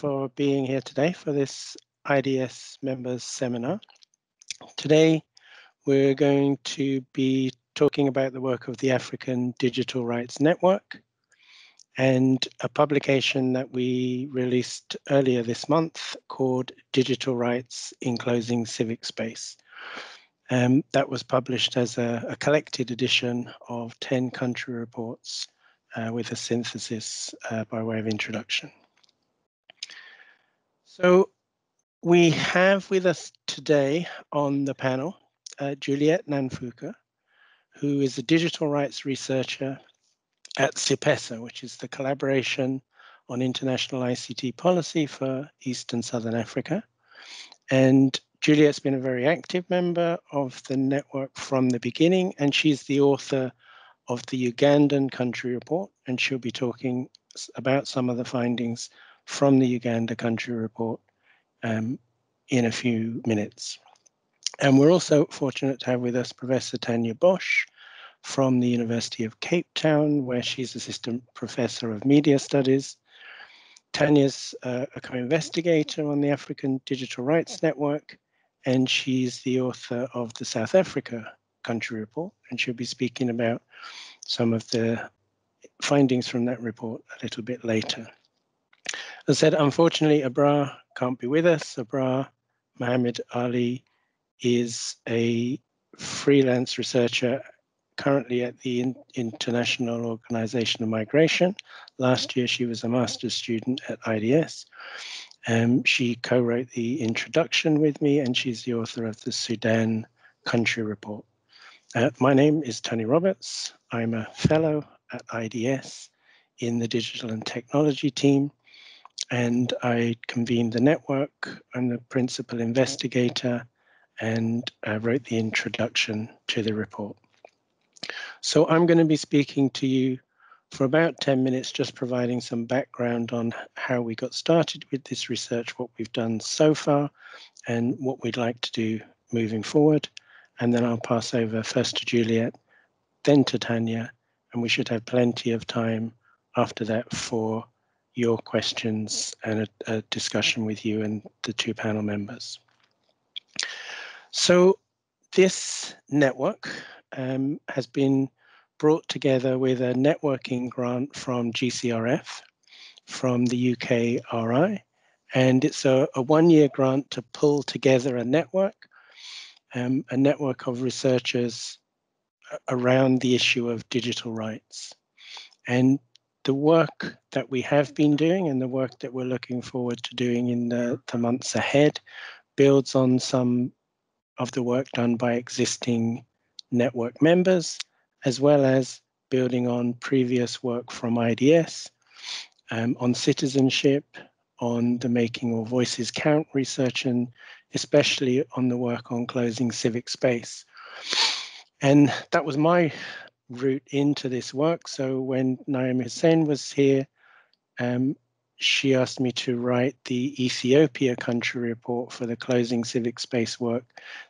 for being here today for this IDS members seminar. Today, we're going to be talking about the work of the African Digital Rights Network and a publication that we released earlier this month called Digital Rights in Closing Civic Space. Um, that was published as a, a, collected edition of 10 country reports uh, with a synthesis uh, by way of introduction. So we have with us today on the panel uh, Juliet Nanfuka, who is a digital rights researcher at CIPESA, which is the Collaboration on International ICT Policy for East and Southern Africa. And Juliet's been a very active member of the network from the beginning, and she's the author of the Ugandan country report, and she'll be talking about some of the findings from the Uganda country report um, in a few minutes. And we're also fortunate to have with us Professor Tanja Bosch from the University of Cape Town, where she's Assistant Professor of Media Studies. Tanja's uh, a co-investigator on the African Digital Rights Network, and she's the author of the South Africa country report, and she'll be speaking about some of the findings from that report a little bit later. As I said, unfortunately, Abra can't be with us. Abra Mohammed Ali is a freelance researcher currently at the in International Organization of Migration. Last year, she was a master's student at IDS. Um, she co-wrote the introduction with me, and she's the author of the Sudan Country Report. Uh, my name is Tony Roberts. I'm a fellow at IDS in the digital and technology team, and I convened the network. I'm the principal investigator and I wrote the introduction to the report. So I'm going to be speaking to you for about 10 minutes, just providing some background on how we got started with this research, what we've done so far, and what we'd like to do moving forward. And then I'll pass over first to Juliet, then to Tanja, and we should have plenty of time after that for your questions and a, a discussion with you and the two panel members. So this network um, has been brought together with a networking grant from GCRF, from the UK RI, and it's a, a one-year grant to pull together a network, um, a network of researchers around the issue of digital rights. And the work that we have been doing and the work that we're looking forward to doing in the, the months ahead builds on some of the work done by existing network members as well as building on previous work from IDS um, on citizenship, on the Making All Voices Count research, and especially on the work on closing civic space. And that was my route into this work. So when Naomi Hossain was here, um, she asked me to write the Ethiopia country report for the closing civic space work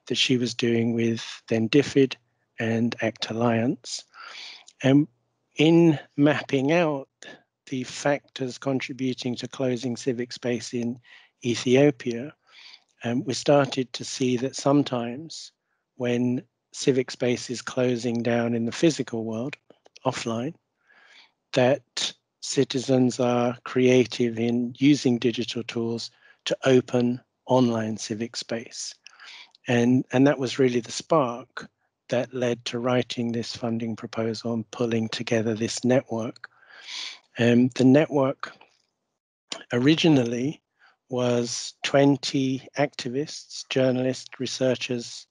that she was doing with then DFID and ACT Alliance. And in mapping out the factors contributing to closing civic space in Ethiopia, um, we started to see that sometimes when civic space is closing down in the physical world, offline, that citizens are creative in using digital tools to open online civic space. And, and that was really the spark that led to writing this funding proposal and pulling together this network. Um, the network originally was 20 activists, journalists, researchers,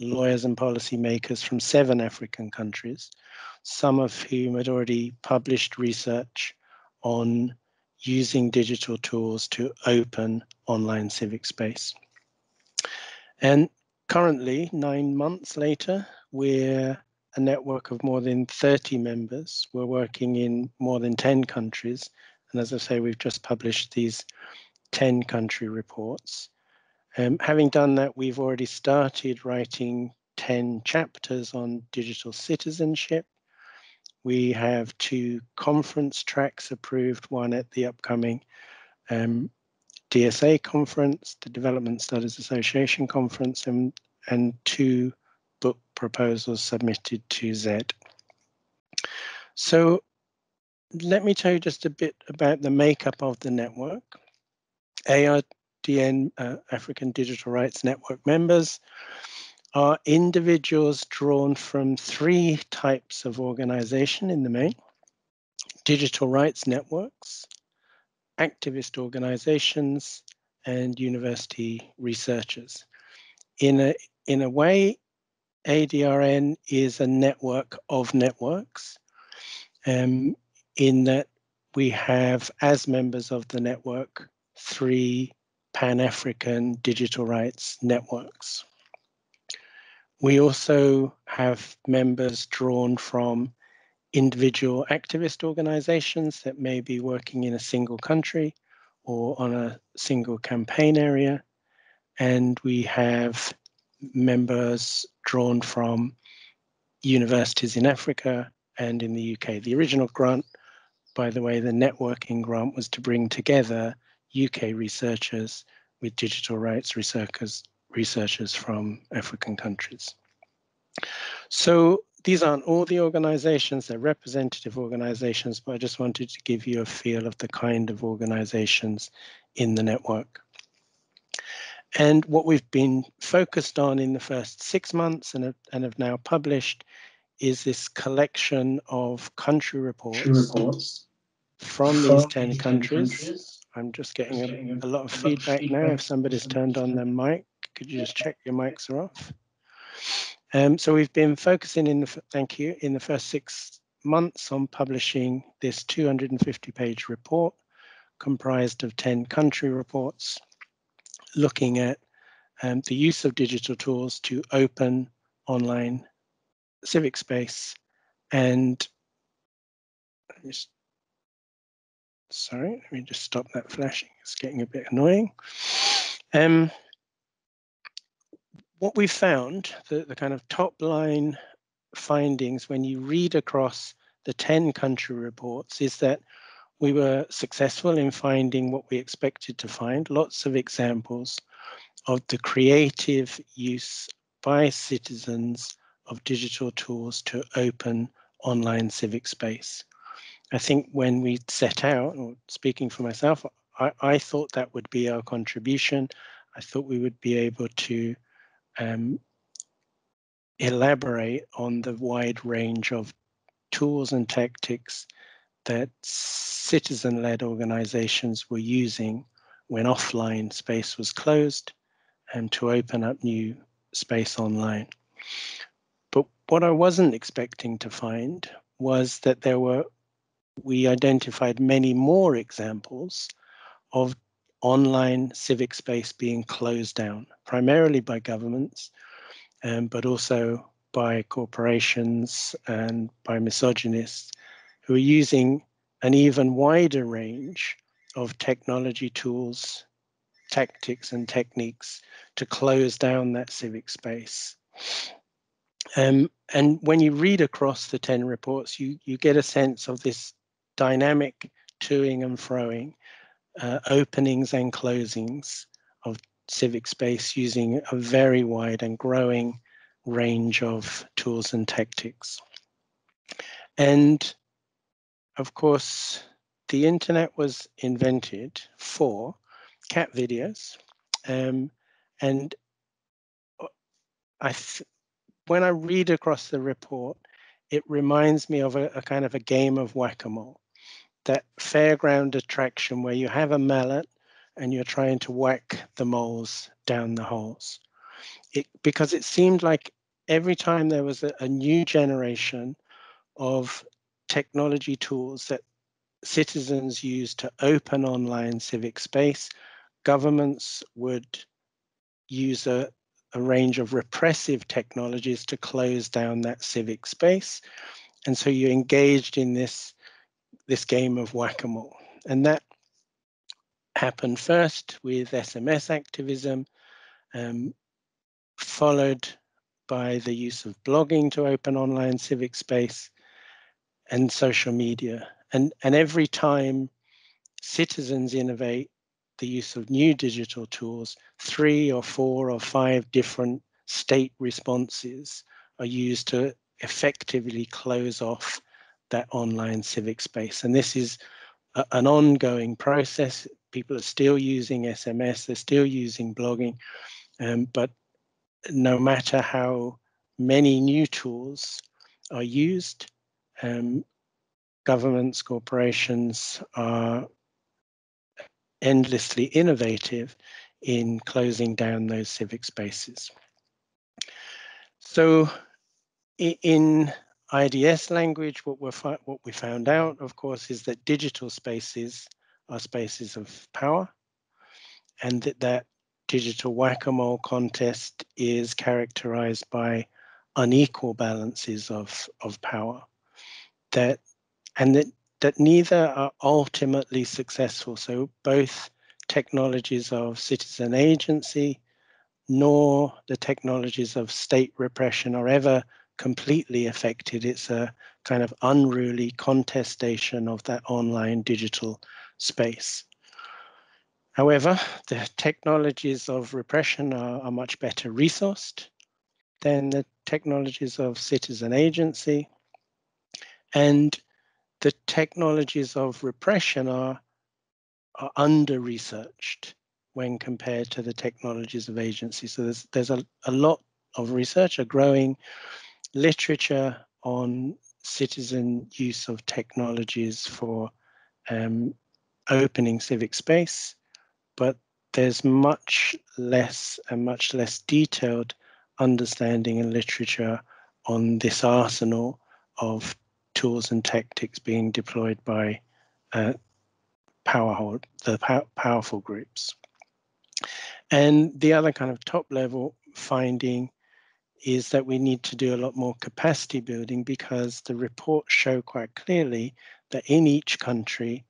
lawyers and policymakers from seven African countries, some of whom had already published research on using digital tools to open online civic space. And currently, nine months later, we're a network of more than 30 members. We're working in more than 10 countries. And as I say, we've just published these 10 country reports. Um, having done that, we've already started writing 10 chapters on digital citizenship. We have two conference tracks approved, one at the upcoming um, DSA conference, the Development Studies Association conference, and, and two book proposals submitted to ZED. So let me tell you just a bit about the makeup of the network. ADRN, uh, African Digital Rights Network members, are individuals drawn from three types of organization in the main. Digital rights networks, activist organizations, and university researchers. In a, in a way, ADRN is a network of networks um, in that we have, as members of the network, three Pan-African digital rights networks. We also have members drawn from individual activist organizations that may be working in a single country or on a single campaign area. And we have members drawn from universities in Africa and in the UK. The original grant, by the way, the networking grant was to bring together UK researchers with digital rights researchers, researchers from African countries. So these aren't all the organizations, they're representative organizations, but I just wanted to give you a feel of the kind of organizations in the network. And what we've been focused on in the first six months and have, and have now published is this collection of country reports, reports from, from these 10 countries. countries. I'm just getting, a, a, lot of feedback, now. If somebody's turned on their mic, could you just check your mics are off? Um, so we've been focusing in the, thank you, in the first six months on publishing this 250 page report comprised of 10 country reports looking at um, the use of digital tools to open online civic space and just, sorry, let me just stop that flashing. It's getting a bit annoying. Um, what we found, the, the kind of top line findings when you read across the 10 country reports is that we were successful in finding what we expected to find, lots of examples of the creative use by citizens of digital tools to open online civic space. I think when we set out, speaking for myself, I, I thought that would be our contribution. I thought we would be able to um, elaborate on the wide range of tools and tactics that citizen-led organizations were using when offline space was closed and to open up new space online. But what I wasn't expecting to find was that there were, we identified many more examples of online civic space being closed down, primarily by governments, um, but also by corporations and by misogynists who are using an even wider range of technology tools, tactics and techniques to close down that civic space. Um, and when you read across the 10 reports, you, you get a sense of this dynamic toing and froing uh, openings and closings of civic space using a very wide and growing range of tools and tactics. And of course, the internet was invented for cat videos. Um, and uh, I, when I read across the report, it reminds me of a, a kind of a game of whack-a-mole that fairground attraction where you have a mallet and you're trying to whack the moles down the holes. It, because it seemed like every time there was a, a new generation of technology tools that citizens use to open online civic space, governments would use a, a range of repressive technologies to close down that civic space. And so you engaged in this this game of whack-a-mole. And that happened first with SMS activism, um, followed by the use of blogging to open online civic space and social media. And, and every time citizens innovate, the use of new digital tools, three or four or five different state responses are used to effectively close off that online civic space. And this is a, an ongoing process. People are still using SMS, they're still using blogging, um, but no matter how many new tools are used, um, governments, corporations are endlessly innovative in closing down those civic spaces. So in IDS language, what, we what we found out, of course, is that digital spaces are spaces of power and that that digital whack-a-mole contest is characterized by unequal balances of, of power that and that that neither are ultimately successful. So both technologies of citizen agency nor the technologies of state repression are ever completely affected. It's a kind of unruly contestation of that online digital space. However, the technologies of repression are, are much better resourced than the technologies of citizen agency. And the technologies of repression are, are under researched when compared to the technologies of agency. So there's, there's a, a lot of research, a growing literature on citizen use of technologies for um, opening civic space, but there's much less and much less detailed understanding and literature on this arsenal of tools and tactics being deployed by uh, the pow powerful groups. And the other kind of top level finding is that we need to do a lot more capacity building because the reports show quite clearly that in each country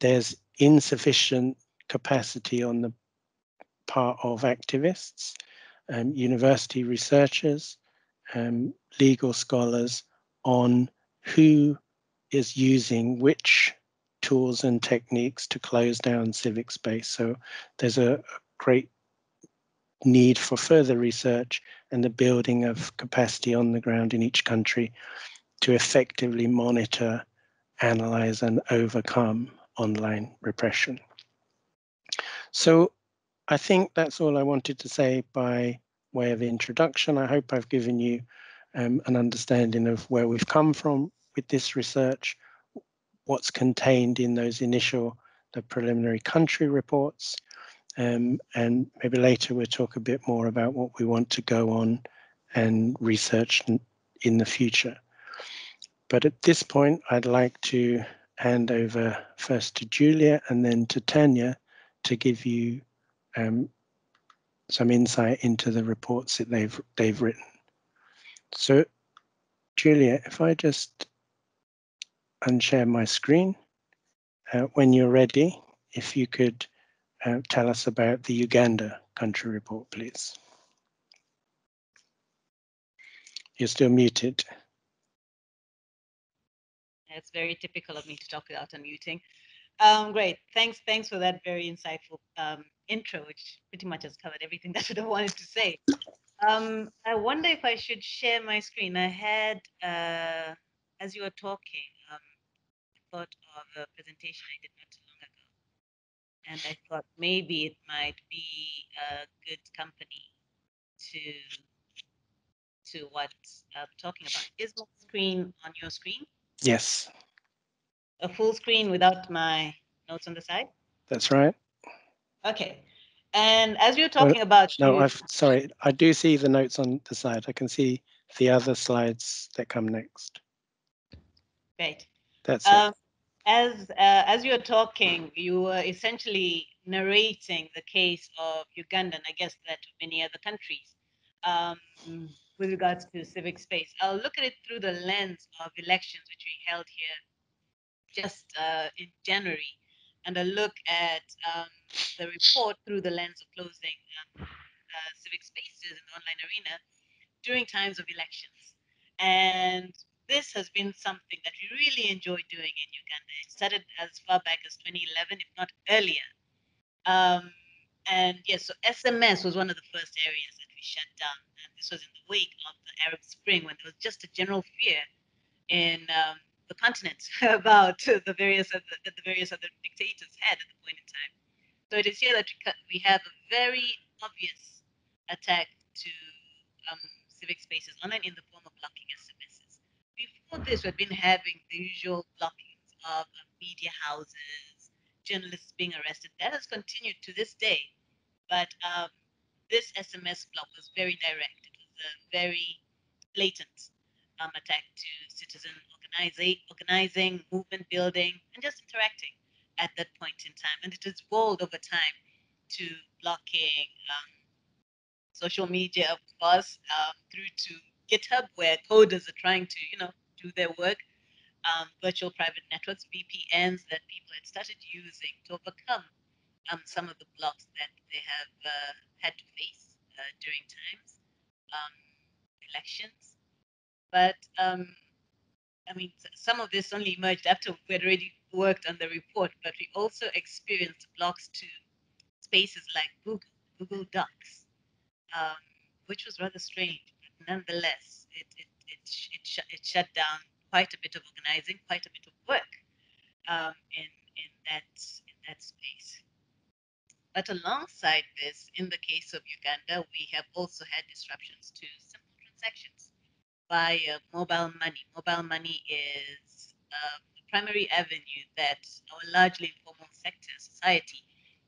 there's insufficient capacity on the part of activists, um, university researchers, um, legal scholars on who is using which tools and techniques to close down civic space. So there's a great need for further research and the building of capacity on the ground in each country to effectively monitor, analyze and overcome online repression. So I think that's all I wanted to say by way of introduction. I hope I've given you um, an understanding of where we've come from with this research, what's contained in those initial, the preliminary country reports, um, and maybe later we'll talk a bit more about what we want to go on and research in the future. But at this point, I'd like to hand over first to Julia and then to Tanja to give you um, some insight into the reports that they've they've written. So, Julia, if I just unshare my screen, uh, when you're ready, if you could uh, tell us about the Uganda country report, please. You're still muted. It's very typical of me to talk without unmuting. Um, great. Thanks. Thanks for that very insightful um, intro, which pretty much has covered everything that I wanted to say. Um, I wonder if I should share my screen. I had, uh, as you were talking, um, thought of a presentation I did not too long ago, and I thought maybe it might be a good company to to what I'm talking about. Is my screen on your screen? Yes. A full screen without my notes on the side? That's right. Okay. And as you're talking well, about no, I've sorry, I do see the notes on the side. I can see the other slides that come next. Great. That's um, it. As uh, as you're talking, you were essentially narrating the case of Uganda, and I guess that of many other countries, um, with regards to civic space. I'll look at it through the lens of elections, which we held here just uh, in January, and a look at um, the report through the lens of closing um, uh, civic spaces in the online arena during times of elections. And this has been something that we really enjoy doing in Uganda. It started as far back as 2011, if not earlier. Um, and yes, so SMS was one of the first areas that we shut down. And this was in the wake of the Arab Spring when there was just a general fear in um, the continent about the various other, that the various other dictators had at the point in time. So it is here that we have a very obvious attack to um, civic spaces online in the form of blocking SMSs. This, we've been having the usual blockings of media houses, journalists being arrested. That has continued to this day. But um, this SMS block was very direct. It was a very blatant um, attack to citizen organizing, organizing, movement building, and just interacting at that point in time. And it has evolved over time to blocking um, social media, of course, uh, through to GitHub, where coders are trying to, you know, do their work. Um, virtual private networks, VPNs that people had started using to overcome um, some of the blocks that they have uh, had to face uh, during times, um, elections. But um, I mean, some of this only emerged after we had already worked on the report, but we also experienced blocks to spaces like Google, Google Docs, um, which was rather strange. But nonetheless, it, it, it, sh it shut down quite a bit of organizing, quite a bit of work um, in, in, that, in that space. But alongside this, in the case of Uganda, we have also had disruptions to simple transactions via mobile money. Mobile money is uh, the primary avenue that our largely informal sector society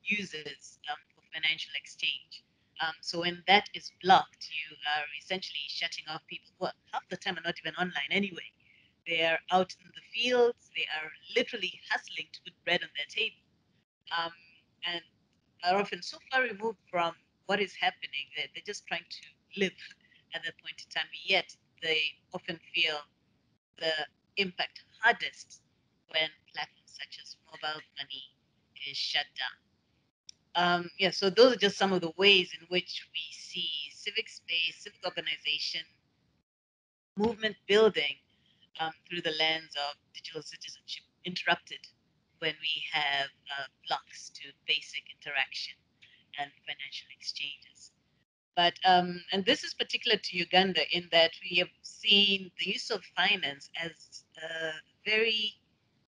uses um, for financial exchange. Um, so when that is blocked, you are essentially shutting off people who half the time are not even online anyway. They are out in the fields. They are literally hustling to put bread on their table, um, and are often so far removed from what is happening that they're just trying to live at that point in time. Yet they often feel the impact hardest when platforms such as mobile money is shut down. Um, yeah, so those are just some of the ways in which we see civic space, civic organization, movement building um, through the lens of digital citizenship interrupted when we have uh, blocks to basic interaction and financial exchanges. But um, and this is particular to Uganda in that we have seen the use of finance as a very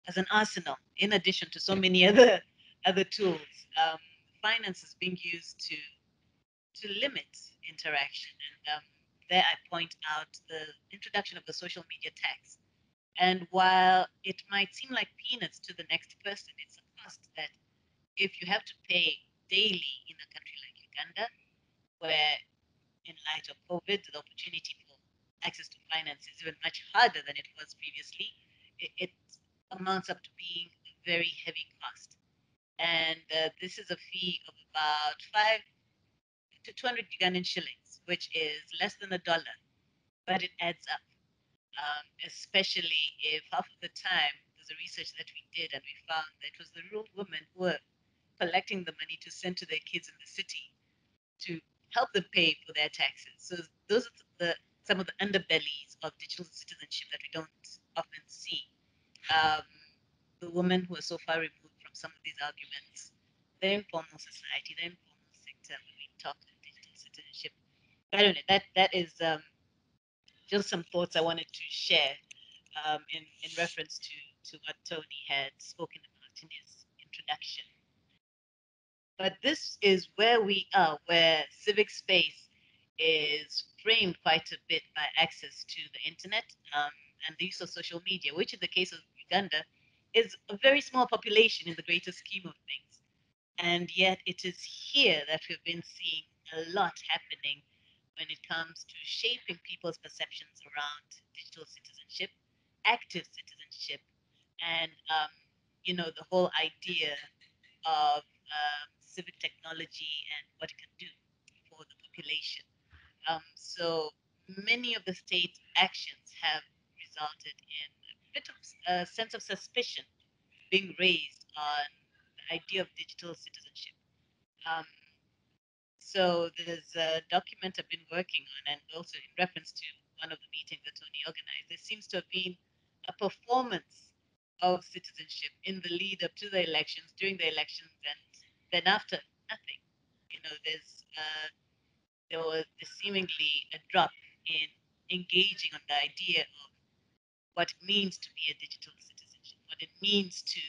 as an arsenal in addition to so many other other tools. Um, finance is being used to to limit interaction, and um, there I point out the introduction of the social media tax. And while it might seem like peanuts to the next person, it's a cost that if you have to pay daily in a country like Uganda, where in light of COVID, the opportunity for access to finance is even much harder than it was previously. It, it amounts up to being a very heavy cost. And uh, this is a fee of about five to 200 Ugandan shillings, which is less than a dollar, but it adds up. Um, especially if half of the time there's a research that we did and we found that it was the rural women who were collecting the money to send to their kids in the city to help them pay for their taxes. So those are the some of the underbellies of digital citizenship that we don't often see. Um, the women who are so far removed from some of these arguments, the informal society, the informal sector, when we talk digital citizenship. I don't know, that, that is um, just some thoughts I wanted to share um, in, in reference to, to what Tony had spoken about in his introduction. But this is where we are, where civic space is framed quite a bit by access to the internet um, and the use of social media, which in the case of Uganda is a very small population in the greater scheme of things. And yet it is here that we've been seeing a lot happening when it comes to shaping people's perceptions around digital citizenship, active citizenship, and um, you know the whole idea of um, civic technology and what it can do for the population. Um, so many of the state actions have resulted in bit of a sense of suspicion being raised on the idea of digital citizenship. Um, so there's a document I've been working on, and also in reference to one of the meetings that Tony organized, there seems to have been a performance of citizenship in the lead up to the elections, during the elections, and then after nothing. You know, there's uh, there was seemingly a drop in engaging on the idea of what it means to be a digital citizen, what it means to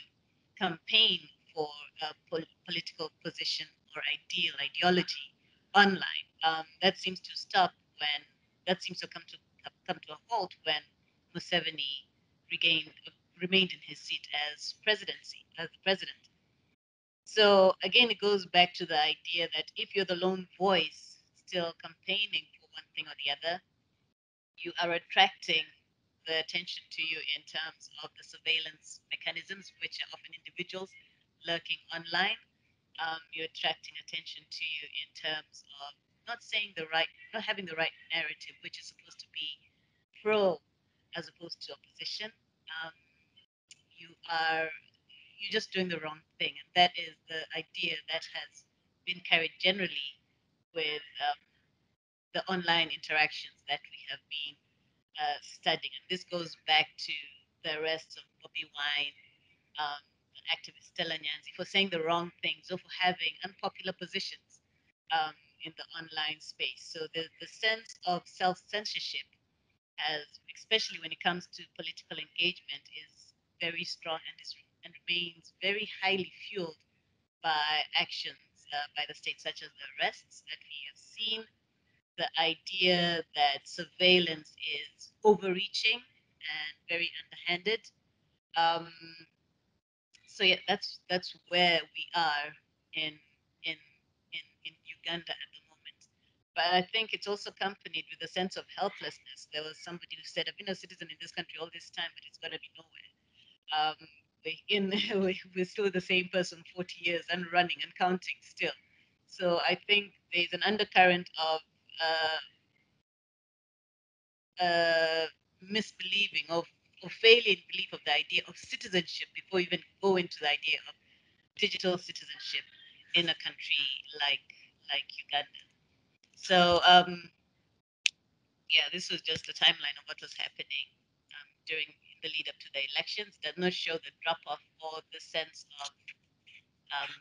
campaign for a pol- political position or ideal ideology online. Um, that seems to stop when that seems to come to come to a halt when Museveni regained remained in his seat as presidency as president. So again, it goes back to the idea that if you're the lone voice still campaigning for one thing or the other, you are attracting the attention to you in terms of the surveillance mechanisms, which are often individuals lurking online. Um, you're attracting attention to you in terms of not saying the right, not having the right narrative, which is supposed to be pro as opposed to opposition. Um, you are you're just doing the wrong thing, and that is the idea that has been carried generally with um, the online interactions that we have been uh, studying. And this goes back to the arrests of Bobi Wine, um, activist Stella Nyanzi for saying the wrong things or for having unpopular positions um, in the online space. So the, the sense of self-censorship has, especially when it comes to political engagement, is very strong and, is, and remains very highly fueled by actions uh, by the state, such as the arrests that we have seen, the idea that surveillance is overreaching and very underhanded. Um, so yeah, that's that's where we are in in in in Uganda at the moment. But I think it's also accompanied with a sense of helplessness. There was somebody who said, "I've been a citizen in this country all this time, but it's got to be nowhere." Um, in we're still the same person 40 years and running and counting still. So I think there's an undercurrent of uh, uh, misbelieving of or failing belief of the idea of citizenship before you even go into the idea of digital citizenship in a country like like Uganda. So um, yeah, this was just a timeline of what was happening um, during the lead up to the elections. Does not show the drop off or the sense of um,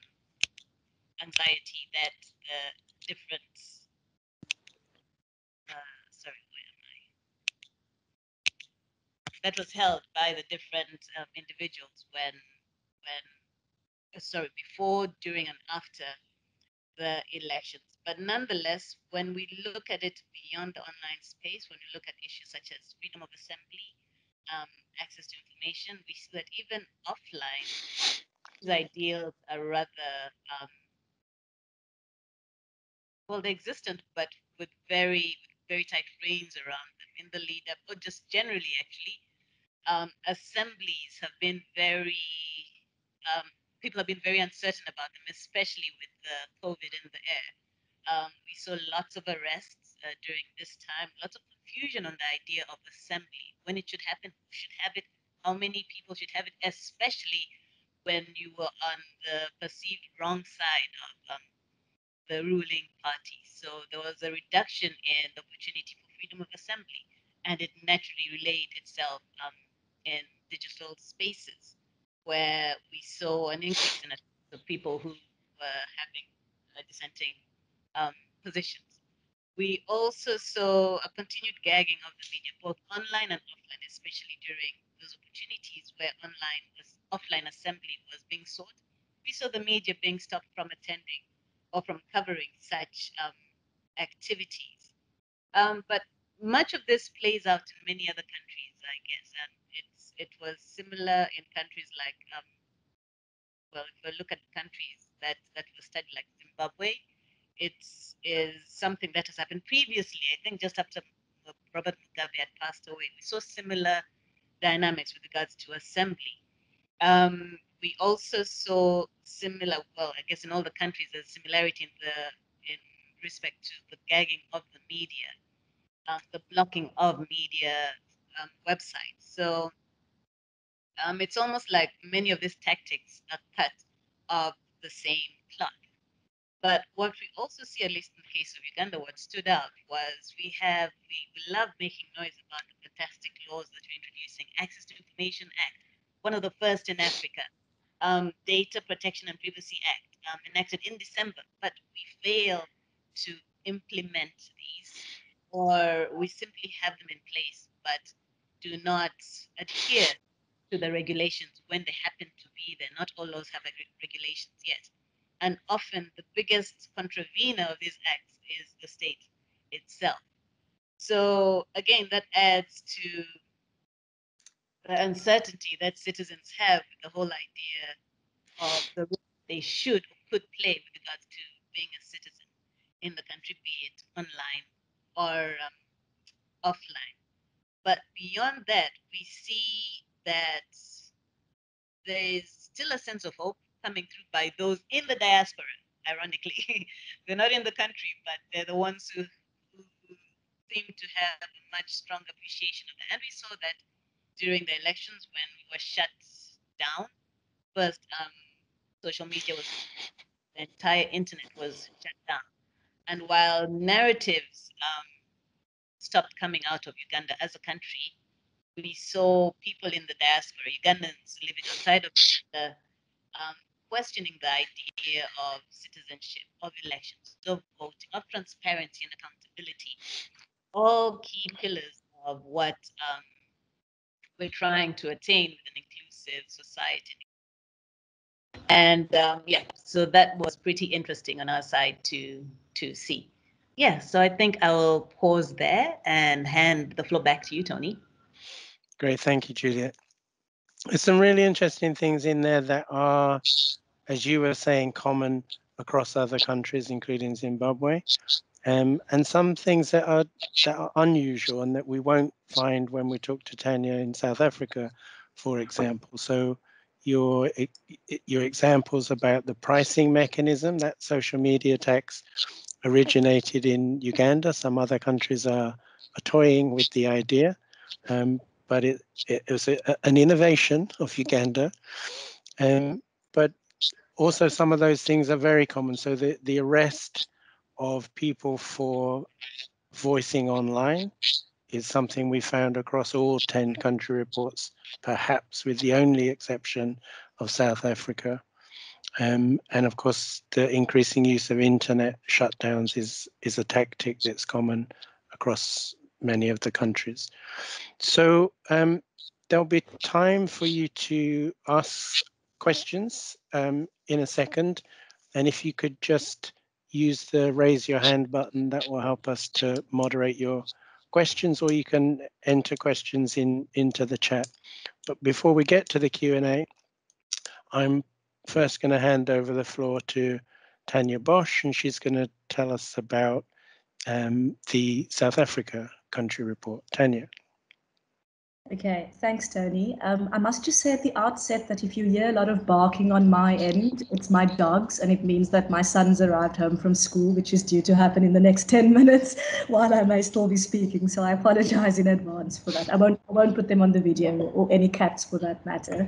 anxiety that the different uh, sorry that was held by the different um, individuals when when uh, sorry before during and after the elections. But nonetheless when we look at it beyond the online space when we look at issues such as freedom of assembly um, access to information we see that even offline these ideals are rather um, well they're existent but with very very tight reins around them in the lead up or just generally actually um, assemblies have been very, um, people have been very uncertain about them, especially with the COVID in the air. Um, we saw lots of arrests uh, during this time, lots of confusion on the idea of assembly, when it should happen, who should have it, how many people should have it, especially when you were on the perceived wrong side of um, the ruling party. So there was a reduction in the opportunity for freedom of assembly, and it naturally relayed itself um, in digital spaces where we saw an increase in the people who were having uh, dissenting um, positions. We also saw a continued gagging of the media, both online and offline, especially during those opportunities where online was offline assembly was being sought. We saw the media being stopped from attending or from covering such um, activities. Um, but much of this plays out in many other countries, I guess, and it was similar in countries like, um, well, if we look at countries that, that were studied like Zimbabwe, it is something that has happened previously. I think just after Robert Mugabe had passed away, we saw similar dynamics with regards to assembly. Um, we also saw similar, well, I guess in all the countries, there's similarity in the in respect to the gagging of the media, uh, the blocking of media um, websites. So um, it's almost like many of these tactics are cut of the same cloth. But what we also see, at least in the case of Uganda, what stood out was we have, we, love making noise about the fantastic laws that we're introducing. Access to Information Act, one of the first in Africa. Um, Data Protection and Privacy Act, um, enacted in December, but we fail to implement these, or we simply have them in place, but do not adhere to the regulations when they happen to be there. Not all laws have regulations yet. And often the biggest contravener of these acts is the state itself. So again, that adds to the uncertainty that citizens have with the whole idea of the role they should or could play with regards to being a citizen in the country, be it online or um, offline. But beyond that, we see that there is still a sense of hope coming through by those in the diaspora. Ironically, they're not in the country, but they're the ones who, who, who seem to have a much stronger appreciation of that. And we saw that during the elections when we were shut down. First, um, social media was, the entire internet was shut down. And while narratives um, stopped coming out of Uganda as a country, we saw people in the diaspora, Ugandans living outside of the um, questioning the idea of citizenship, of elections, of voting, of transparency and accountability, all key pillars of what um, we're trying to attain with an inclusive society. And um, yeah, so that was pretty interesting on our side to to see. Yeah, so I think I will pause there and hand the floor back to you, Tony. Great, thank you, Juliet. There's some really interesting things in there that are, as you were saying, common across other countries, including Zimbabwe, um, and some things that are that are unusual and that we won't find when we talk to Tanja in South Africa, for example. So your your examples about the pricing mechanism that social media tax originated in Uganda. Some other countries are, are toying with the idea, um, but it, it, was a, an innovation of Uganda. Um, but also some of those things are very common. So the, the arrest of people for voicing online is something we found across all 10 country reports, perhaps with the only exception of South Africa. Um, and of course, the increasing use of internet shutdowns is, is a tactic that's common across many of the countries. So um, there'll be time for you to ask questions um, in a second. And if you could just use the raise your hand button, that will help us to moderate your questions or you can enter questions in into the chat. But before we get to the Q&A, I'm first going to hand over the floor to Tanja Bosch and she's going to tell us about um, the South Africa country report. Tanja. Okay, thanks, Tony. Um, I must just say at the outset that if you hear a lot of barking on my end, it's my dogs, and it means that my son's arrived home from school, which is due to happen in the next 10 minutes while I may still be speaking. So I apologize in advance for that. I won't, I won't put them on the video or any cats for that matter.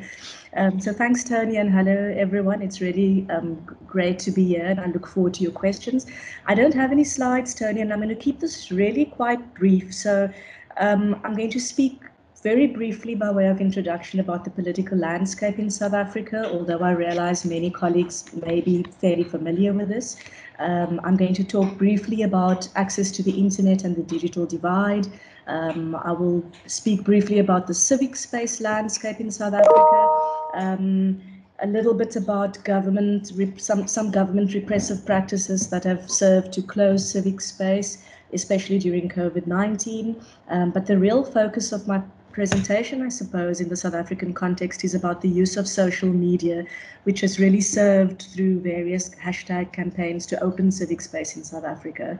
Um, so thanks, Tony, and hello, everyone. It's really um, great to be here, and I look forward to your questions. I don't have any slides, Tony, and I'm going to keep this really quite brief. So um, I'm going to speak very briefly, by way of introduction, about the political landscape in South Africa, although I realize many colleagues may be fairly familiar with this. Um, I'm going to talk briefly about access to the internet and the digital divide. Um, I will speak briefly about the civic space landscape in South Africa. Um, a little bit about government, some, some government repressive practices that have served to close civic space, especially during COVID-19. Um, but the real focus of my presentation, I suppose, in the South African context is about the use of social media, which has really served through various hashtag campaigns to open civic space in South Africa.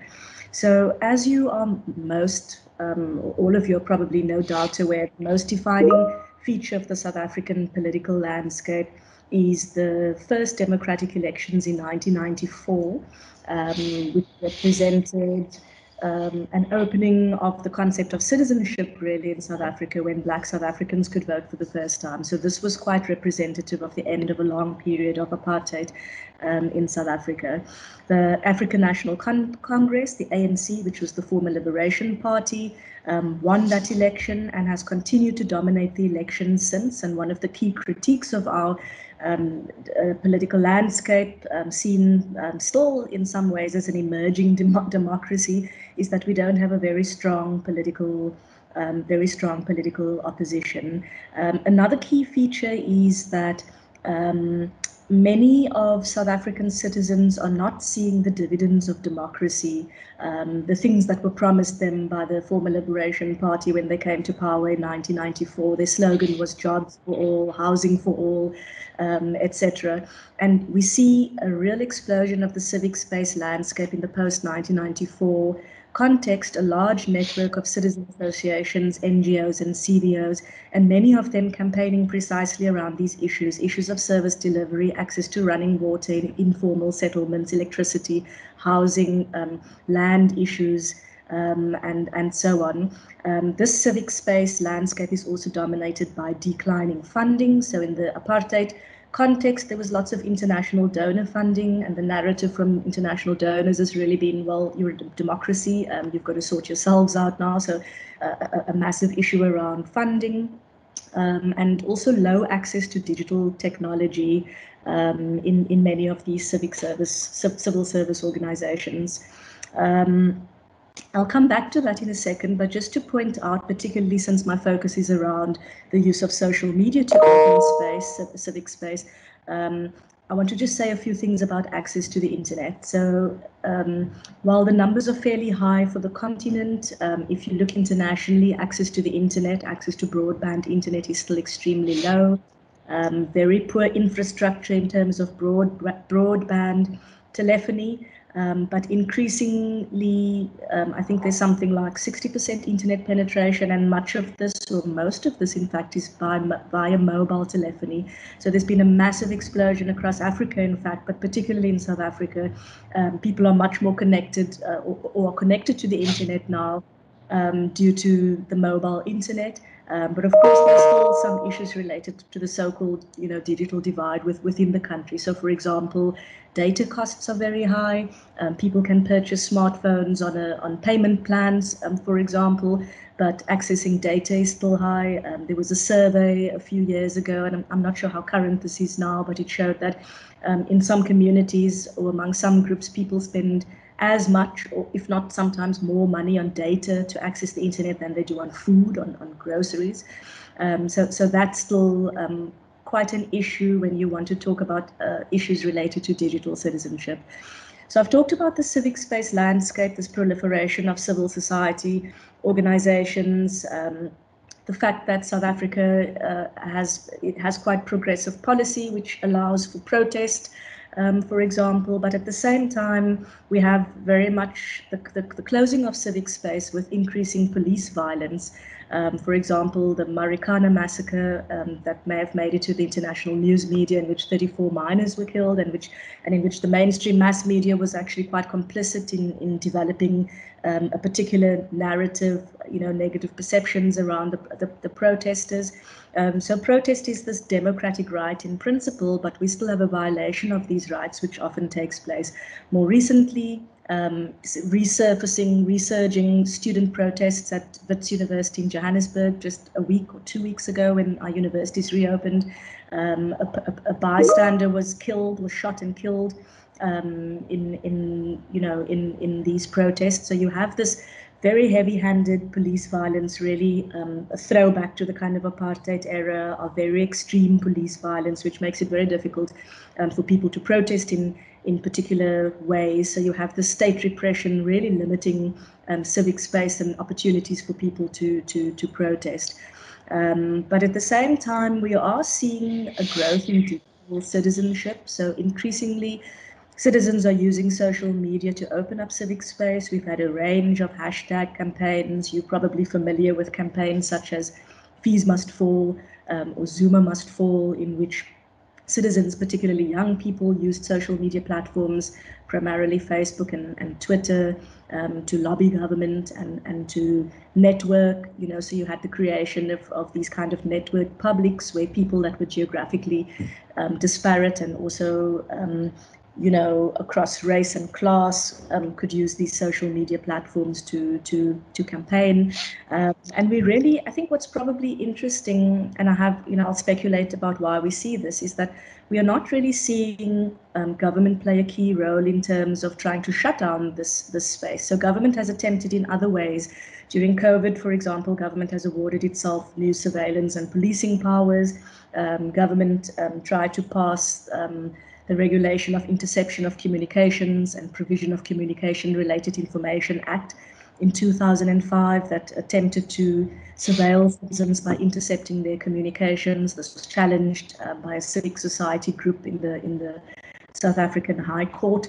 So as you are most, um, all of you are probably no doubt aware, the most defining feature of the South African political landscape is the first democratic elections in 1994, um, which represented um, an opening of the concept of citizenship really in South Africa when black South Africans could vote for the first time. So this was quite representative of the end of a long period of apartheid um, in South Africa. The African National Con Congress, the ANC, which was the former Liberation Party, um, won that election and has continued to dominate the election since. And one of the key critiques of our um, political landscape um, seen um, still in some ways as an emerging dem- democracy is that we don't have a very strong political um, very strong political opposition. Um, another key feature is that um, many of South African citizens are not seeing the dividends of democracy, um, the things that were promised them by the former Liberation Party when they came to power in 1994. Their slogan was jobs for all, housing for all, um, etc. And we see a real explosion of the civic space landscape in the post 1994 context a large network of citizen associations, NGOs, and CBOs, and many of them campaigning precisely around these issues issues of service delivery, access to running water, informal settlements, electricity, housing, um, land issues. Um, and, and so on. Um, this civic space landscape is also dominated by declining funding. So, in the apartheid context, there was lots of international donor funding, and the narrative from international donors has really been, well, you're a democracy, um, you've got to sort yourselves out now. So, uh, a, a, massive issue around funding. Um, and also low access to digital technology um, in, in many of these civic service civil service organizations. Um, I'll come back to that in a second, but just to point out, particularly since my focus is around the use of social media to open space, civic space, um, I want to just say a few things about access to the internet. So, um, while the numbers are fairly high for the continent, um, if you look internationally, access to the internet, access to broadband internet is still extremely low. Um, very poor infrastructure in terms of broad broadband telephony. Um, but increasingly, um, I think there's something like 60% internet penetration, and much of this, or most of this, in fact, is by, via mobile telephony. So there's been a massive explosion across Africa, in fact, but particularly in South Africa. Um, people are much more connected uh, or, or, connected to the internet now um, due to the mobile internet. Um, but of course, there's still some issues related to the so-called, you know, digital divide with, within the country. So, for example, data costs are very high. Um, people can purchase smartphones on a, on payment plans, um, for example, but accessing data is still high. Um, there was a survey a few years ago, and I'm, I'm, not sure how current this is now, but it showed that um, in some communities or among some groups, people spend as much, or if not sometimes more money on data to access the internet than they do on food, on, on groceries. Um, so, so that's still um, quite an issue when you want to talk about uh, issues related to digital citizenship. So I've talked about the civic space landscape, this proliferation of civil society organizations, um, the fact that South Africa uh, has it has quite progressive policy, which allows for protest, um, for example. But at the same time, we have very much the, the, the closing of civic space with increasing police violence. Um, for example, the Marikana massacre um, that may have made it to the international news media, in which 34 miners were killed, and which and in which the mainstream mass media was actually quite complicit in in developing um, a particular narrative, you know, negative perceptions around the the, the protesters. Um, so protest is this democratic right in principle, but we still have a violation of these rights, which often takes place. More recently, um, resurfacing, resurging student protests at Wits University in Johannesburg just a week or two weeks ago when our universities reopened. Um, a, a, a, bystander was killed, was shot and killed um, in, in, you know, in, in these protests. So you have this very heavy-handed police violence, really um, a throwback to the kind of apartheid era of very extreme police violence, which makes it very difficult um, for people to protest in in particular ways. So you have the state repression really limiting um, civic space and opportunities for people to to to protest. Um, but at the same time, we are seeing a growth in digital citizenship. So increasingly, Citizens are using social media to open up civic space. We've had a range of hashtag campaigns. You're probably familiar with campaigns such as Fees Must Fall um, or Zuma Must Fall, in which citizens, particularly young people, used social media platforms, primarily Facebook and, and Twitter, um, to lobby government and, and to network. You know, so you had the creation of, of these kind of network publics where people that were geographically um, disparate and also um, you know, across race and class um, could use these social media platforms to to to campaign. Um, and we really, I think, what's probably interesting, and I have, you know, I'll speculate about why we see this, is that we are not really seeing um, government play a key role in terms of trying to shut down this this space. So government has attempted in other ways. During COVID, for example, government has awarded itself new surveillance and policing powers. Um, government um, tried to pass um, the Regulation of Interception of Communications and Provision of Communication Related Information Act in 2005 that attempted to surveil citizens by intercepting their communications. This was challenged uh, by a civic society group in the in the South African High Court.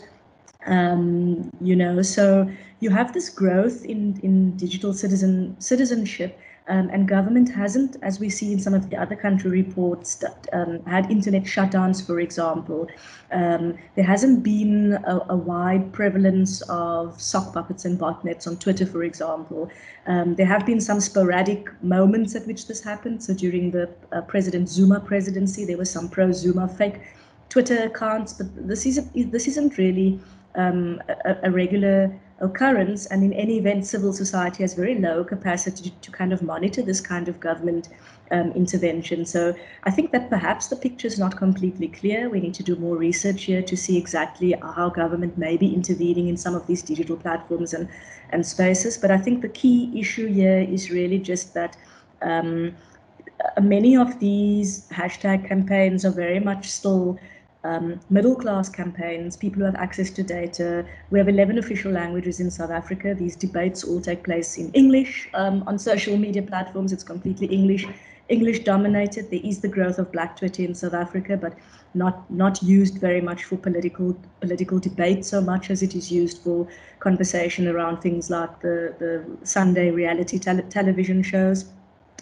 Um, you know, so you have this growth in in digital citizen citizenship um, and government hasn't, as we see in some of the other country reports, that, um, had internet shutdowns, for example. Um, there hasn't been a, a, wide prevalence of sock puppets and botnets on Twitter, for example. Um, there have been some sporadic moments at which this happened. So during the uh, President Zuma presidency, there were some pro-Zuma fake Twitter accounts, but this isn't this isn't really um, a, a regular occurrence. And in any event, civil society has very low capacity to, kind of monitor this kind of government um, intervention. So I think that perhaps the picture is not completely clear. We need to do more research here to see exactly how government may be intervening in some of these digital platforms and, and spaces. But I think the key issue here is really just that um, many of these hashtag campaigns are very much still um, middle class campaigns, people who have access to data. We have 11 official languages in South Africa. These debates all take place in English. Um, on social media platforms, it's completely English. English dominated. There is the growth of Black Twitter in South Africa, but not not used very much for political political debate so much as it is used for conversation around things like the the Sunday reality tele- television shows.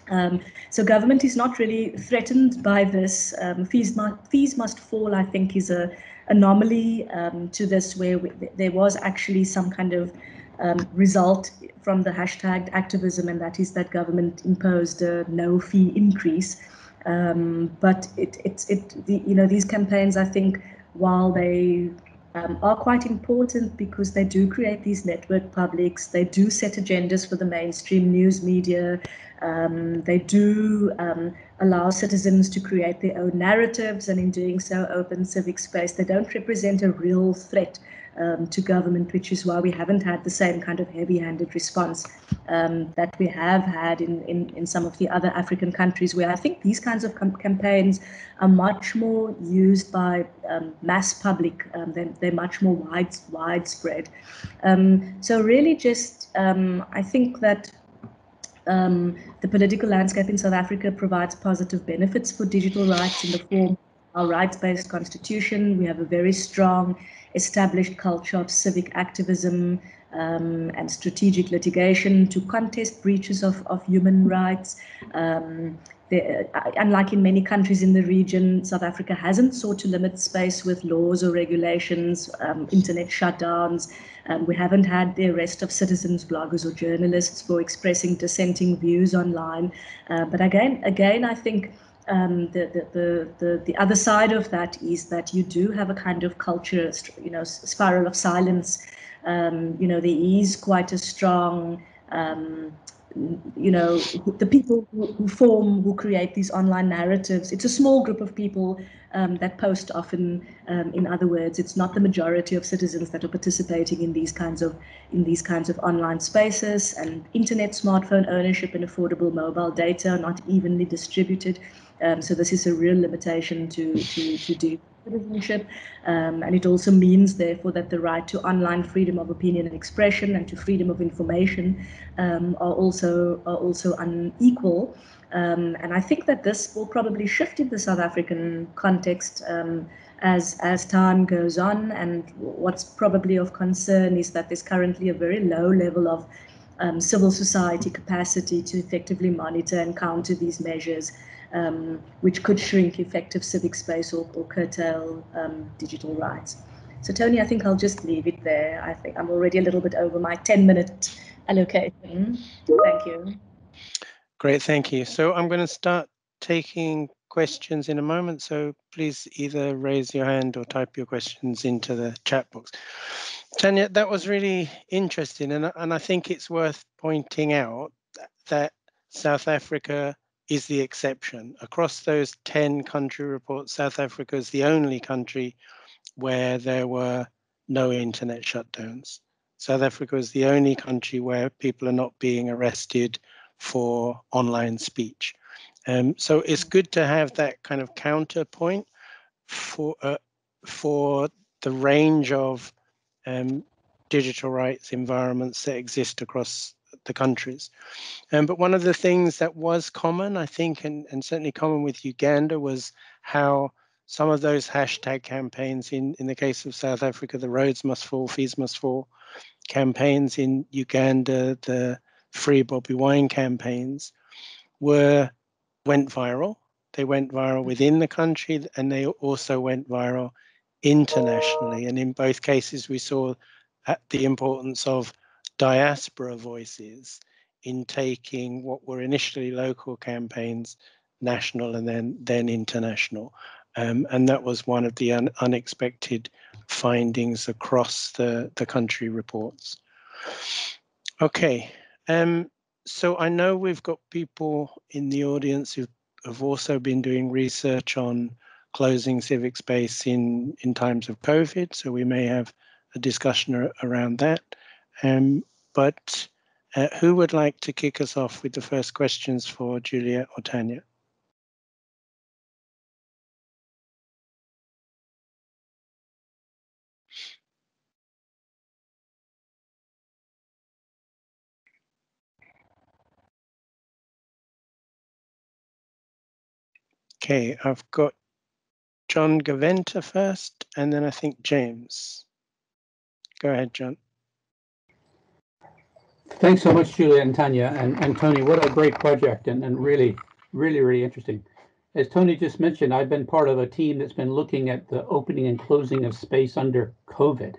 Um, so government is not really threatened by this. Um, fees, mu- fees must fall, I think, is a anomaly um, to this, where we, there was actually some kind of um, result from the hashtag activism, and that is that government imposed a no fee increase. Um, but it, it, it, the, you know, these campaigns, I think, while they um, are quite important because they do create these network publics. They do set agendas for the mainstream news media. Um, they do um, allow citizens to create their own narratives and in doing so open civic space. They don't represent a real threat um, to government, which is why we haven't had the same kind of heavy-handed response um, that we have had in, in, in some of the other African countries, where I think these kinds of campaigns are much more used by um, mass public. Um, they're, they're, much more wide, widespread. So really just, I think that um, the political landscape in South Africa provides positive benefits for digital rights in the form of our rights-based constitution. We have a very strong established culture of civic activism um, and strategic litigation to contest breaches of, of human rights. Um, the, uh, unlike in many countries in the region, South Africa hasn't sought to limit space with laws or regulations, um, internet shutdowns. Um, we haven't had the arrest of citizens, bloggers, or journalists for expressing dissenting views online. Uh, but again, again, I think um, the, the, the, the, other side of that is that you do have a kind of culture, you know, spiral of silence. Um, you know, there is quite a strong, um, you know, the people who, form, who create these online narratives. It's a small group of people um, that post often. Um, in other words, it's not the majority of citizens that are participating in these kinds of in these kinds of online spaces. And internet, smartphone ownership, and affordable mobile data are not evenly distributed. Um, so this is a real limitation to, to, to do citizenship. Um, and it also means, therefore, that the right to online freedom of opinion and expression and to freedom of information um, are also are also unequal. Um, and I think that this will probably shift in the South African context um, as as time goes on. And what's probably of concern is that there's currently a very low level of um, civil society capacity to effectively monitor and counter these measures um, which could shrink effective civic space or, or curtail um, digital rights. So Tony, I think I'll just leave it there. I think I'm already a little bit over my 10 minute allocation. Thank you. Great, thank you. So I'm going to start taking questions in a moment, so please either raise your hand or type your questions into the chat box. Tanja, that was really interesting, and, and I think it's worth pointing out that South Africa is the exception. Across those 10 country reports, South Africa is the only country where there were no internet shutdowns. South Africa is the only country where people are not being arrested for online speech. Um, so it's good to have that kind of counterpoint for uh, for the range of um, digital rights environments that exist across the countries. Um, but one of the things that was common, I think, and, and certainly common with Uganda, was how some of those hashtag campaigns in, in the case of South Africa, the roads must fall, fees must fall campaigns in Uganda, the free Bobi Wine campaigns were went viral. They went viral within the country and they also went viral internationally. And in both cases, we saw the importance of diaspora voices in taking what were initially local campaigns national and then then international. Um, and that was one of the un unexpected findings across the the country reports. Okay um, so i know we've got people in the audience who have also been doing research on closing civic space in in times of covid so we may have a discussion around that um, but uh, who would like to kick us off with the first questions for Julia or Tanja? Okay, I've got John Gaventa first, and then I think James. Go ahead, John. Thanks so much, Julia and Tanja and, and Tony. What a great project and, and really, really, really interesting. As Tony just mentioned, I've been part of a team that's been looking at the opening and closing of space under COVID.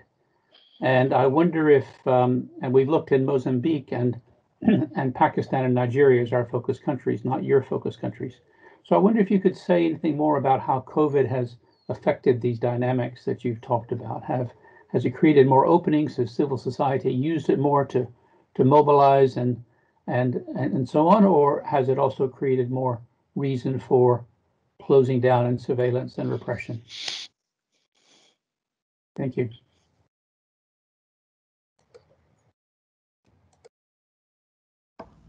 And I wonder if, um, and we've looked in Mozambique and and Pakistan and Nigeria as our focus countries, not your focus countries. So I wonder if you could say anything more about how COVID has affected these dynamics that you've talked about. Have has it created more openings? Has civil society used it more to to mobilize and and and so on, or has it also created more reason for closing down and surveillance and repression? Thank you.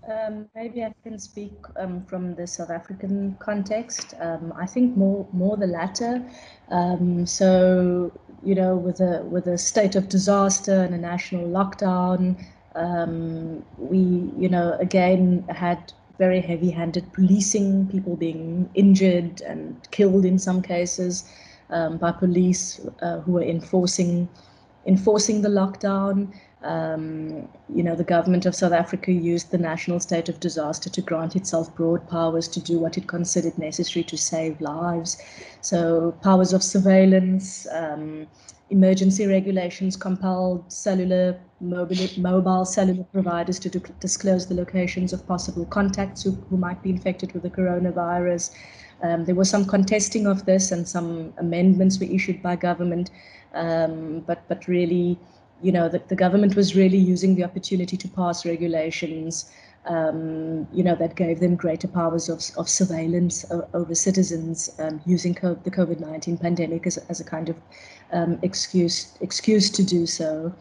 Um, maybe I can speak um, from the South African context. Um, I think more more the latter. Um, so you know, with a with a state of disaster and a national lockdown, um, we, you know, again had very heavy-handed policing, people being injured and killed in some cases um, by police uh, who were enforcing enforcing the lockdown. Um, you know, the government of South Africa used the national state of disaster to grant itself broad powers to do what it considered necessary to save lives. So powers of surveillance, um, emergency regulations compelled cellular mobile, mobile cellular providers to disclose the locations of possible contacts who, who might be infected with the coronavirus. Um, there was some contesting of this and some amendments were issued by government, um, but but really, you know, the, the government was really using the opportunity to pass regulations um, you know, that gave them greater powers of, of surveillance over citizens um, using co the COVID-19 pandemic as, as a kind of um, excuse excuse to do so.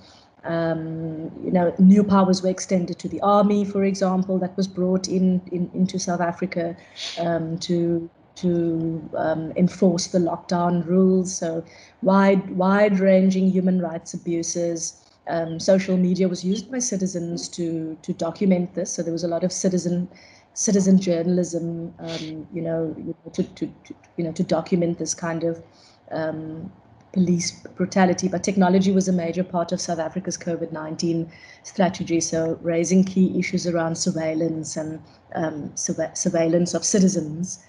Um, you know, new powers were extended to the army, for example, that was brought in, in into South Africa um, to to um, enforce the lockdown rules. So wide wide-ranging human rights abuses. Um, social media was used by citizens to to document this. So there was a lot of citizen citizen journalism, um, you know, to, to, to, you know to document this kind of um, police brutality, but technology was a major part of South Africa's COVID 19 strategy. So, raising key issues around surveillance and um, surveillance of citizens.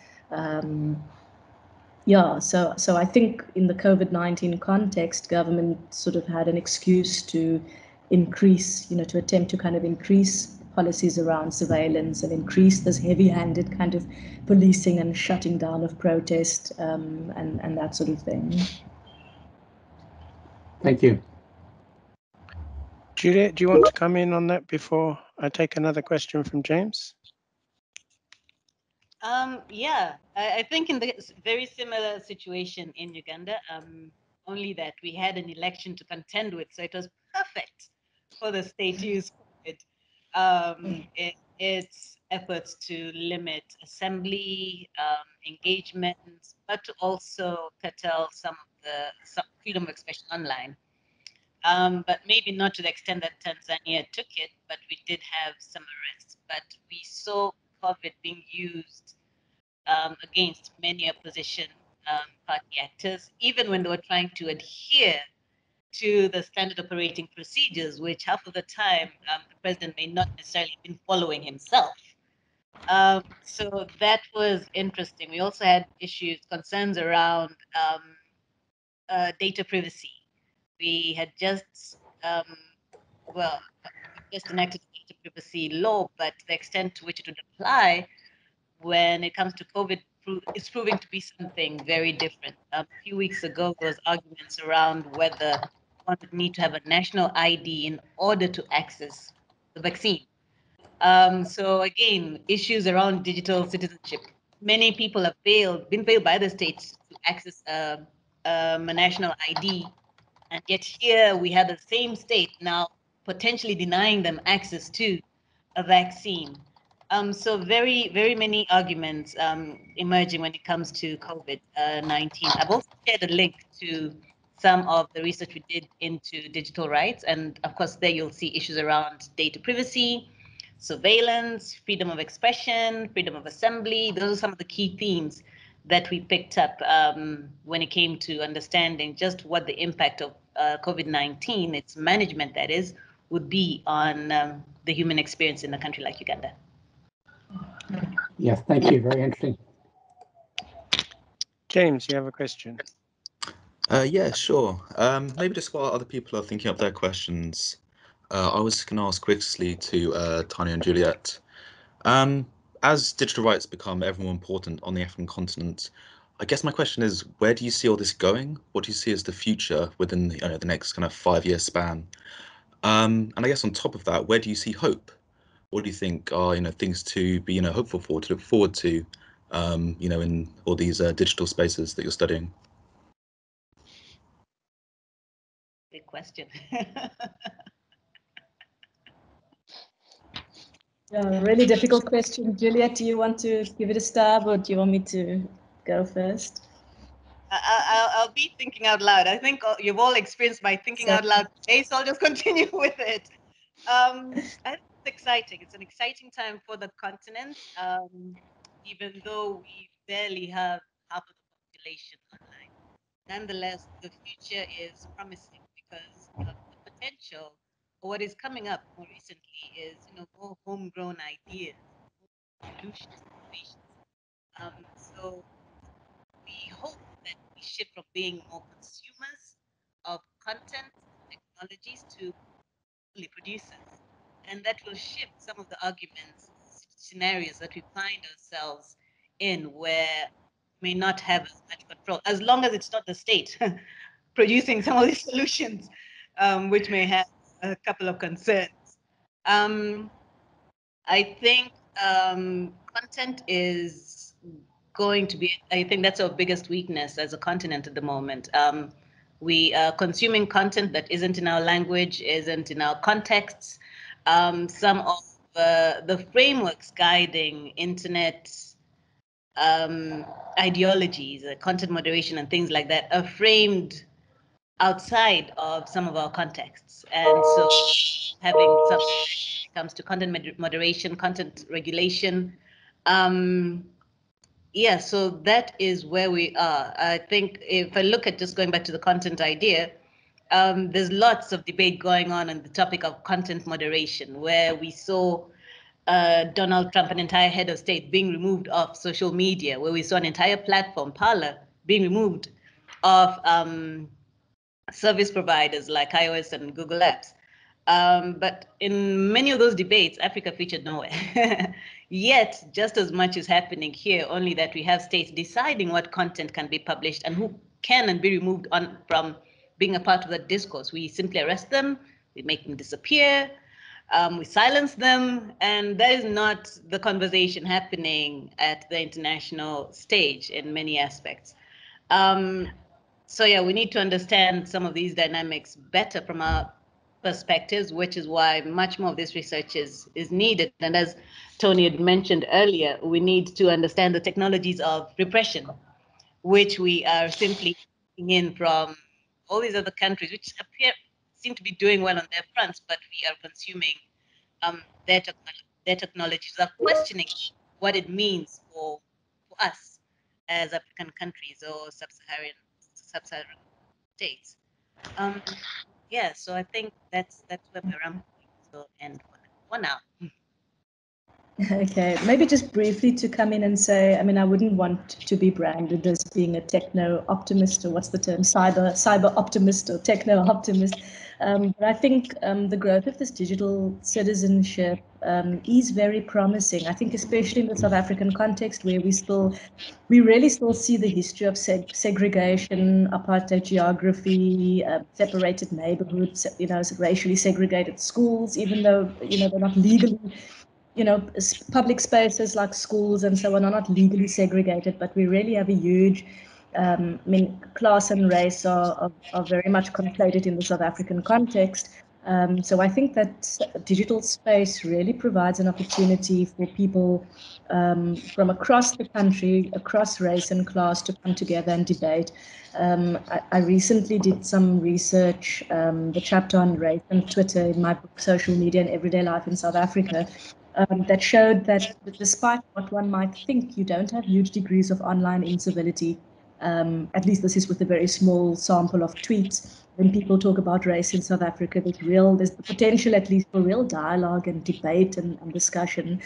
Yeah, so so I think in the COVID nineteen context, government sort of had an excuse to increase, you know, to attempt to kind of increase policies around surveillance and increase this heavy-handed kind of policing and shutting down of protest um, and, and that sort of thing. Thank you. Juliet, do you want to come in on that before I take another question from James? Um, yeah, I, I, think in the very similar situation in Uganda, um, only that we had an election to contend with, so it was perfect for the state to use COVID. Um, it, its efforts to limit assembly um, engagement, but to also curtail some of the some freedom of expression online. Um, but maybe not to the extent that Tanzania took it, but we did have some arrests. But we saw COVID being used um, against many opposition um, party actors, even when they were trying to adhere to the standard operating procedures, which half of the time um, the president may not necessarily have been following himself. Um, so that was interesting. We also had issues, concerns around um, uh, data privacy. We had just, um, well, just enacted privacy law, but the extent to which it would apply when it comes to COVID is proving to be something very different. Um, a few weeks ago, there was arguments around whether one would need to have a national ID in order to access the vaccine. Um, so again, issues around digital citizenship. Many people have failed, been failed by the states to access uh, um, a national ID, and yet here we have the same state now potentially denying them access to a vaccine. Um, so very, very many arguments um, emerging when it comes to COVID-19. Uh, I've also shared a link to some of the research we did into digital rights. And of course, there you'll see issues around data privacy, surveillance, freedom of expression, freedom of assembly. Those are some of the key themes that we picked up um, when it came to understanding just what the impact of uh, COVID-19, its management that is, would be on um, the human experience in a country like Uganda. Yes, thank you. Very interesting. James, you have a question? Uh, yeah, sure. Um, maybe just while other people are thinking up their questions, uh, I was going to ask quickly to uh, Tanja and Juliet. Um, as digital rights become ever more important on the African continent, I guess my question is, where do you see all this going? What do you see as the future within the, you know, the next kind of five-year span? Um, and I guess on top of that, where do you see hope? what do you think are you know things to be you know hopeful for to look forward to um, you know in all these uh, digital spaces that you're studying? Big question. Yeah, really difficult question. Juliet do you want to give it a stab or do you want me to go first I, will be thinking out loud. I think uh, you've all experienced my thinking out loud today, so I'll just continue with it. Um, I exciting. It's an exciting time for the continent, um, even though we barely have half of the population online. Nonetheless, the future is promising because of the potential, or what is coming up more recently, is you know more homegrown ideas, solutions, innovations. Um, so we hope that shift from being more consumers of content technologies to producers and that will shift some of the arguments, scenarios that we find ourselves in where we may not have as much control, as long as it's not the state producing some of these solutions, um, which may have a couple of concerns. Um, I think um, content is going to be, I think that's our biggest weakness as a continent at the moment. Um, we are consuming content that isn't in our language, isn't in our contexts, um, some of uh, the frameworks guiding internet um, ideologies, uh, content moderation, and things like that are framed outside of some of our contexts. And so having some comes to content moderation, content regulation. Um, yeah, so that is where we are. I think if I look at just going back to the content idea, um, there's lots of debate going on on the topic of content moderation, where we saw uh, Donald Trump, an entire head of state, being removed off social media, where we saw an entire platform, Parler, being removed of um, service providers like iOS and Google Apps. Um, but in many of those debates, Africa featured nowhere. Yet, just as much is happening here, only that we have states deciding what content can be published and who can and be removed on from being a part of that discourse. We simply arrest them, we make them disappear, um, we silence them, and that is not the conversation happening at the international stage in many aspects. Um, so yeah, we need to understand some of these dynamics better from our perspectives, which is why much more of this research is, is needed. And as Tony had mentioned earlier, we need to understand the technologies of repression, which we are simply in from all these other countries, which appear seem to be doing well on their fronts, but we are consuming um, their, te- their technologies, are questioning what it means for, for us as African countries or sub-Saharan sub-Saharan states. Um, yeah, so I think that's that's where my rambling will end for now. Okay, maybe just briefly to come in and say, I mean, I wouldn't want to be branded as being a techno optimist or what's the term, cyber cyber optimist or techno optimist. Um, but I think um, the growth of this digital citizenship um, is very promising. I think, especially in the South African context, where we still, we really still see the history of seg- segregation, apartheid geography, uh, separated neighborhoods, you know, racially segregated schools, even though you know they're not legally you know, public spaces like schools and so on are not legally segregated, but we really have a huge, um, I mean, class and race are, are, are, very much conflated in the South African context. Um, so I think that digital space really provides an opportunity for people um, from across the country, across race and class to come together and debate. Um, I, I, recently did some research, um, the chapter on race and Twitter in my book, Social Media and Everyday Life in South Africa, um, that showed that despite what one might think, you don't have huge degrees of online incivility. Um, at least this is with a very small sample of tweets. When people talk about race in South Africa, there's real, there's the potential at least for real dialogue and debate and, and discussion.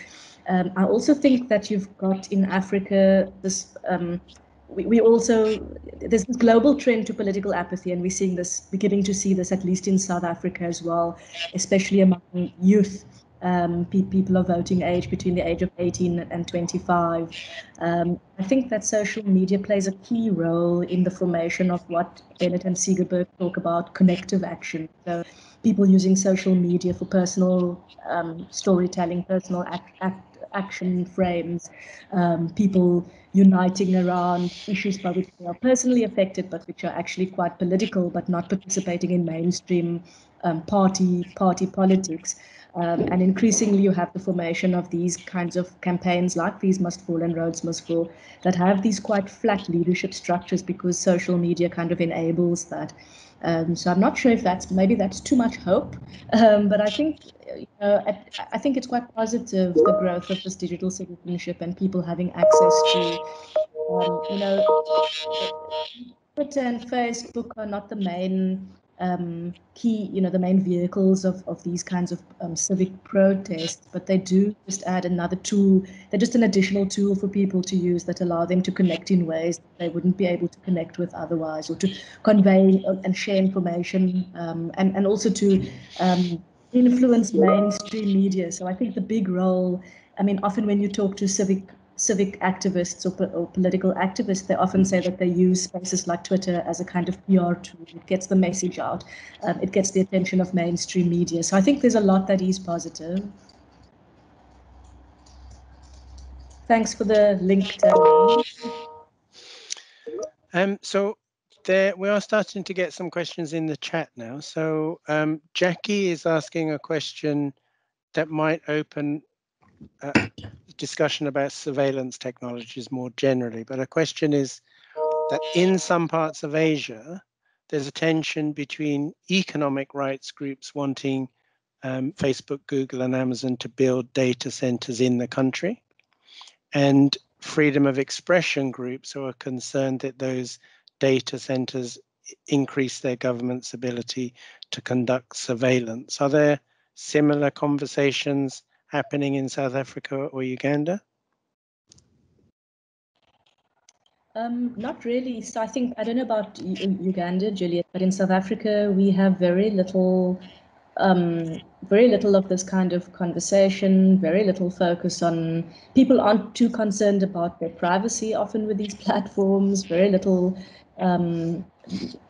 Um, I also think that you've got in Africa this. Um, we, we also there's this global trend to political apathy, and we're seeing this, beginning to see this at least in South Africa as well, especially among youth um, pe- people of voting age between the age of 18 and 25. Um, I think that social media plays a key role in the formation of what Bennett and Segerberg talk about connective action. So people using social media for personal um, storytelling, personal act, act, action frames, um, people uniting around issues by which they are personally affected, but which are actually quite political, but not participating in mainstream um, party party politics. Um, and increasingly, you have the formation of these kinds of campaigns like Fees Must Fall and Roads Must Fall that have these quite flat leadership structures because social media kind of enables that. Um, so I'm not sure if that's maybe that's too much hope, um, but I think you know, I, I, think it's quite positive the growth of this digital citizenship and people having access to, um, you know, Twitter and Facebook are not the main um, key, you know, the main vehicles of, of these kinds of um, civic protests, but they do just add another tool. They're just an additional tool for people to use that allow them to connect in ways they wouldn't be able to connect with otherwise, or to convey and share information, um, and, and also to um, influence mainstream media. So I think the big role, I mean, often when you talk to civic civic activists or, or, political activists, they often say that they use spaces like Twitter as a kind of PR tool. It gets the message out, um, it gets the attention of mainstream media. So I think there's a lot that is positive. Thanks for the link. Um, so there, we are starting to get some questions in the chat now. So um, Jackie is asking a question that might open uh, discussion about surveillance technologies more generally, but a question is that in some parts of Asia, there's a tension between economic rights groups wanting um, Facebook, Google, and Amazon to build data centers in the country, and freedom of expression groups who are concerned that those data centers increase their government's ability to conduct surveillance. Are there similar conversations happening in South Africa or Uganda? Um, not really. So I think I don't know about Uganda, Juliet, but in South Africa we have very little um, very little of this kind of conversation, very little focus on people aren't too concerned about their privacy often with these platforms, very little um,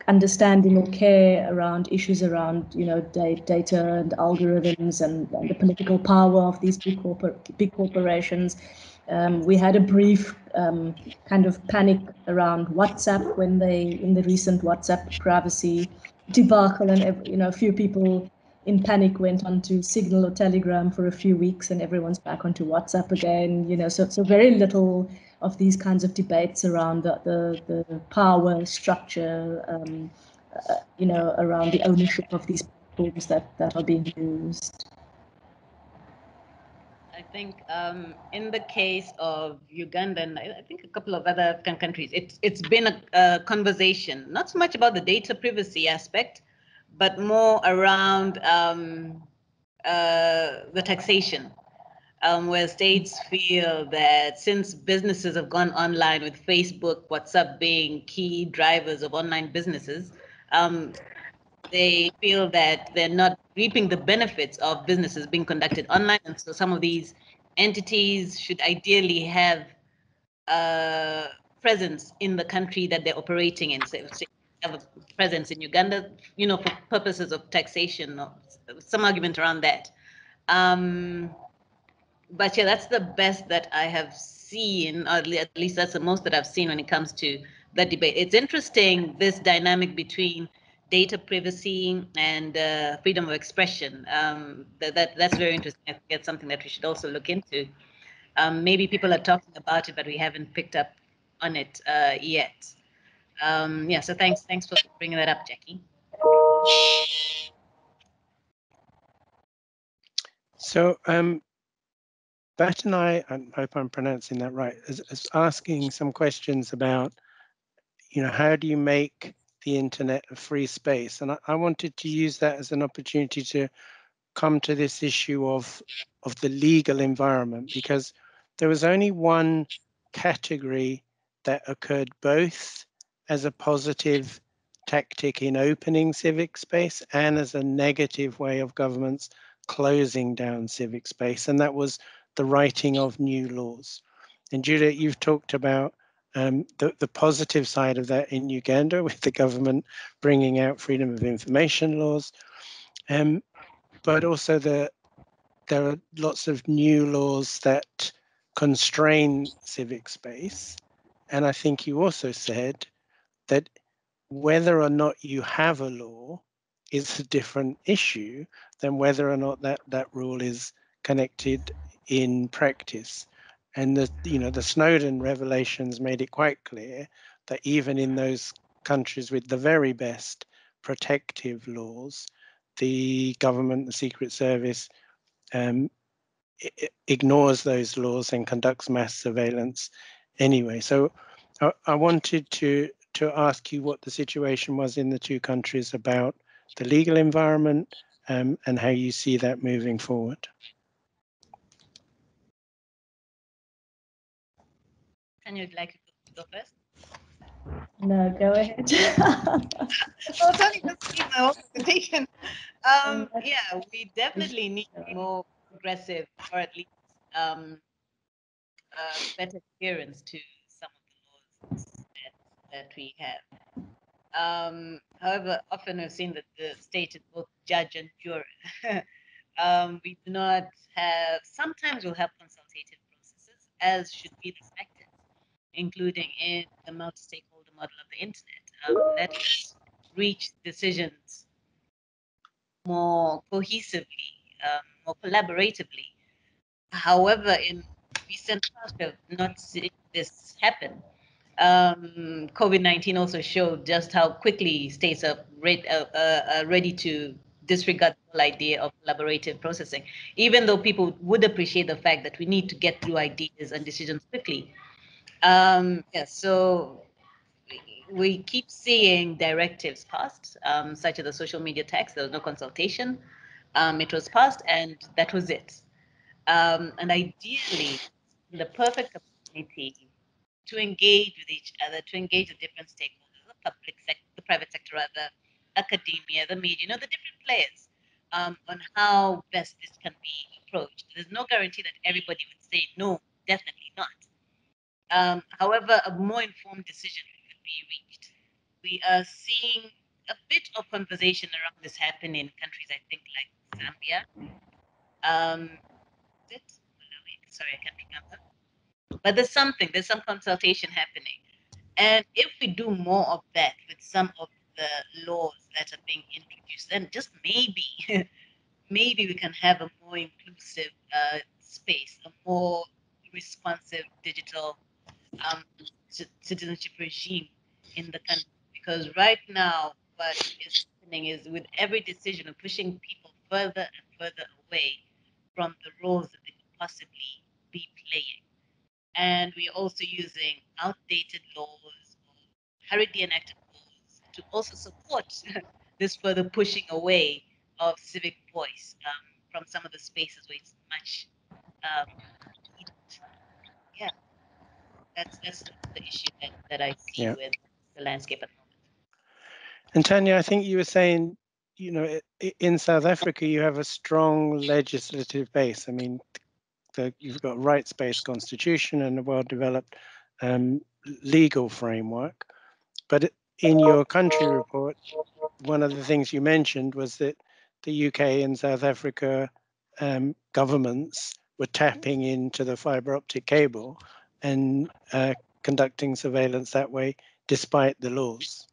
understanding or care around issues around you know data and algorithms and, and the political power of these big, corpor- big corporations. Um, we had a brief um, kind of panic around WhatsApp when they, in the recent WhatsApp privacy debacle, and you know, a few people in panic went onto Signal or Telegram for a few weeks, and everyone's back onto WhatsApp again. You know, so so very little of these kinds of debates around the the, the power structure, um, uh, you know, around the ownership of these platforms that that are being used. I think um, in the case of Uganda and I think a couple of other African countries, it's it's been a, a, conversation, not so much about the data privacy aspect, but more around um, uh, the taxation, um, where states feel that since businesses have gone online with Facebook, WhatsApp being key drivers of online businesses, um, they feel that they're not reaping the benefits of businesses being conducted online. And so some of these entities should ideally have a presence in the country that they're operating in. So, have a presence in Uganda, you know, for purposes of taxation or some argument around that. Um, but yeah, that's the best that I have seen, or at least that's the most that I've seen when it comes to the debate. It's interesting, this dynamic between data privacy and uh, freedom of expression. Um, that, that that's very interesting. I think that's something that we should also look into. Um, maybe people are talking about it, but we haven't picked up on it uh, yet. Um, yeah, so thanks, thanks for bringing that up, Jackie. So, um, Bat and I, I hope I'm pronouncing that right, is, is asking some questions about, you know, how do you make the internet a free space. And I, I, wanted to use that as an opportunity to come to this issue of, of the legal environment because there was only one category that occurred both as a positive tactic in opening civic space and as a negative way of governments closing down civic space, and that was the writing of new laws. And Juliet, you've talked about um, the, the positive side of that in Uganda with the government bringing out freedom of information laws, um, but also the there are lots of new laws that constrain civic space. And I think you also said that whether or not you have a law is a different issue than whether or not that, that rule is connected in practice. And the you know the Snowden revelations made it quite clear that even in those countries with the very best protective laws, the government, the Secret Service, um, ignores those laws and conducts mass surveillance anyway. So I, I wanted to to ask you what the situation was in the two countries about the legal environment um, and how you see that moving forward. And you'd like to go first? No, go ahead. oh, Tony, just my whole presentation. Um, yeah, we definitely need more progressive, or at least um, uh, better adherence to some of the laws that, that we have. Um, however, often we've seen that the state is both judge and jury. um, we do not have, sometimes we'll have consultative processes, as should be respected including in the multi-stakeholder model of the internet, um, is reach decisions more cohesively, um, more collaboratively. However, in recent past, we have not seen this happen. Um, COVID-19 also showed just how quickly states are, ready, uh, uh, ready to disregard the idea of collaborative processing, even though people would appreciate the fact that we need to get through ideas and decisions quickly. Um, yeah, so we keep seeing directives passed, um, such as the social media tax. There was no consultation. Um, it was passed, and that was it. Um, and ideally, the perfect opportunity to engage with each other, to engage with different stakeholders, the public sector, the private sector, rather, academia, the media, you know, the different players, um, on how best this can be approached. There's no guarantee that everybody would say no, definitely not. Um, however, a more informed decision could be reached. We are seeing a bit of conversation around this happen in countries, I think, like Zambia. Um, it? Sorry, I can't remember. But there's something, there's some consultation happening. And if we do more of that with some of the laws that are being introduced, then just maybe, maybe we can have a more inclusive uh, space, a more responsive digital um, citizenship regime in the country. Because right now, what is happening is with every decision of pushing people further and further away from the roles that they could possibly be playing. And we're also using outdated laws or hurriedly enacted laws to also support this further pushing away of civic voice um, from some of the spaces where it's much um, that's that's the issue that, that I see yeah. with the landscape at the moment. And Tanja, I think you were saying, you know, in South Africa, you have a strong legislative base. I mean, the, you've got rights-based constitution and a well-developed um, legal framework. But in your country report, one of the things you mentioned was that the UK and South Africa um, governments were tapping into the fiber optic cable and uh, conducting surveillance that way, despite the laws.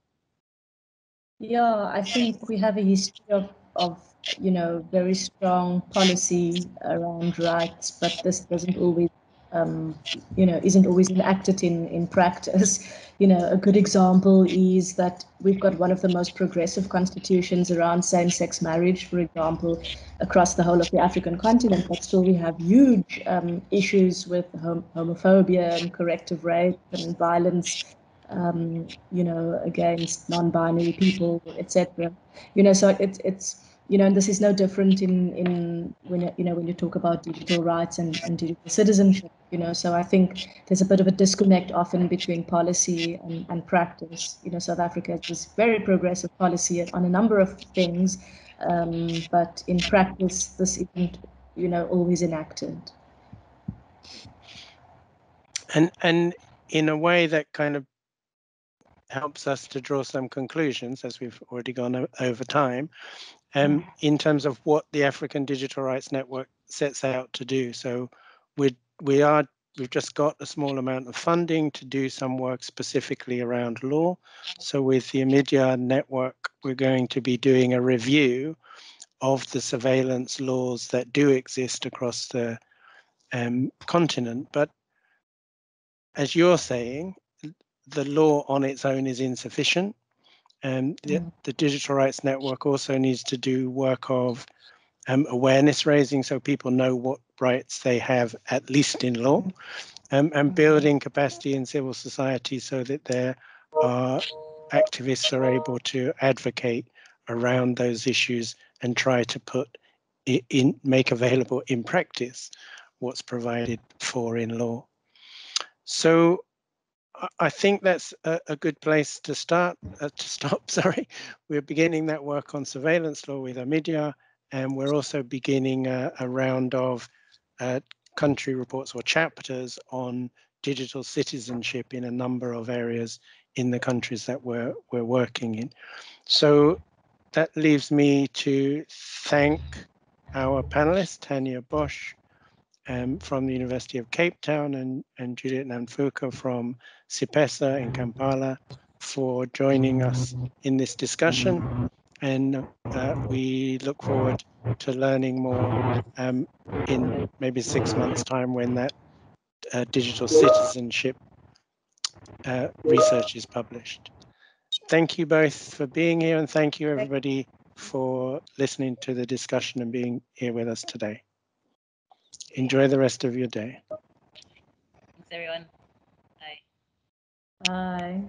Yeah, I think we have a history of, of you know, very strong policy around rights, but this doesn't always, um, you know, isn't always enacted in, in practice. You know, a good example is that we've got one of the most progressive constitutions around same-sex marriage, for example, across the whole of the African continent, but still we have huge um, issues with hom homophobia and corrective rape and violence um, you know, against non-binary people, etc. You know, so it's it's you know, and this is no different in in when you know when you talk about digital rights and, and digital citizenship. You know, so I think there's a bit of a disconnect often between policy and, and practice. You know, South Africa has very progressive policy on a number of things, um, but in practice, this isn't you know always enacted. And and in a way that kind of helps us to draw some conclusions as we've already gone over time um, mm. in terms of what the African Digital Rights Network sets out to do. So we we are we've just got a small amount of funding to do some work specifically around law. So with the Omidyar network, we're going to be doing a review of the surveillance laws that do exist across the um, continent. But as you're saying, the law on its own is insufficient. And the, mm. the Digital Rights Network also needs to do work of um, awareness raising so people know what rights they have, at least in law, um, and mm-hmm. building capacity in civil society so that there are activists are able to advocate around those issues and try to put in make available in practice what's provided for in law. So I think that's a, a, good place to start, uh, to stop, sorry. We're beginning that work on surveillance law with Omidyar, and we're also beginning a, a round of uh, country reports or chapters on digital citizenship in a number of areas in the countries that we're, we're working in. So that leaves me to thank our panelists, Tanja Bosch, um, from the University of Cape Town and, and Juliet Nanfuka from CIPESA and Kampala for joining us in this discussion. And uh, we look forward to learning more um, in maybe six months' time when that uh, digital citizenship uh, research is published. Thank you both for being here and thank you everybody for listening to the discussion and being here with us today. Enjoy the rest of your day. Thanks, everyone. Bye.